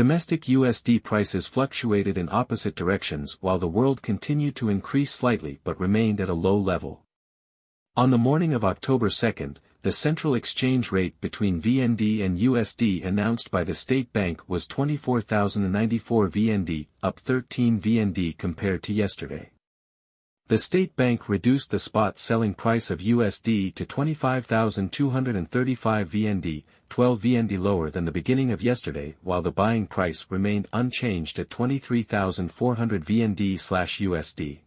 Domestic USD prices fluctuated in opposite directions while the world continued to increase slightly but remained at a low level. On the morning of October 2, the central exchange rate between VND and USD announced by the State Bank was 24,094 VND, up 13 VND compared to yesterday. The State Bank reduced the spot selling price of USD to 25,235 VND, 12 VND lower than the beginning of yesterday while the buying price remained unchanged at 23,400 VND/USD.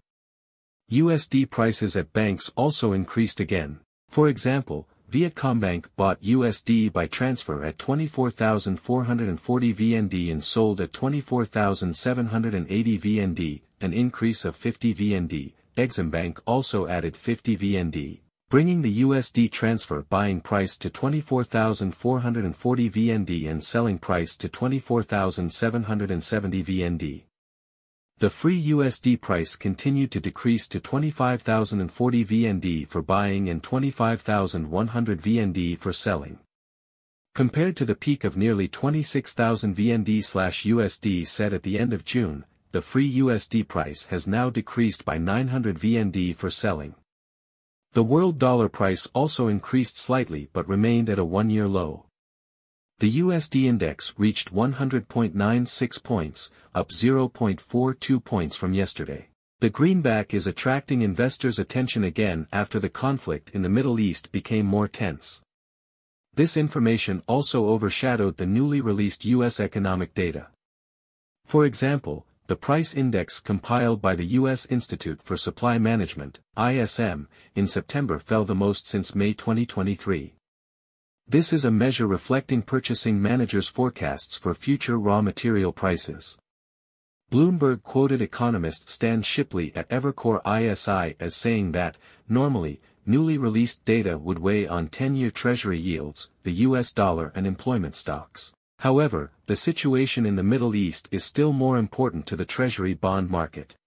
USD prices at banks also increased again. For example, Vietcombank bought USD by transfer at 24,440 VND and sold at 24,780 VND, an increase of 50 VND. Eximbank also added 50 VND, bringing the USD transfer buying price to 24,440 VND and selling price to 24,770 VND. The free USD price continued to decrease to 25,040 VND for buying and 25,100 VND for selling. Compared to the peak of nearly 26,000 VND/USD set at the end of June, the free USD price has now decreased by 900 VND for selling. The world dollar price also increased slightly but remained at a one-year low. The USD index reached 100.96 points, up 0.42 points from yesterday. The greenback is attracting investors' attention again after the conflict in the Middle East became more tense. This information also overshadowed the newly released U.S. economic data. For example, the price index compiled by the U.S. Institute for Supply Management, ISM, in September fell the most since May 2023. This is a measure reflecting purchasing managers' forecasts for future raw material prices. Bloomberg quoted economist Stan Shipley at Evercore ISI as saying that, normally, newly released data would weigh on 10-year Treasury yields, the US dollar and employment stocks. However, the situation in the Middle East is still more important to the Treasury bond market.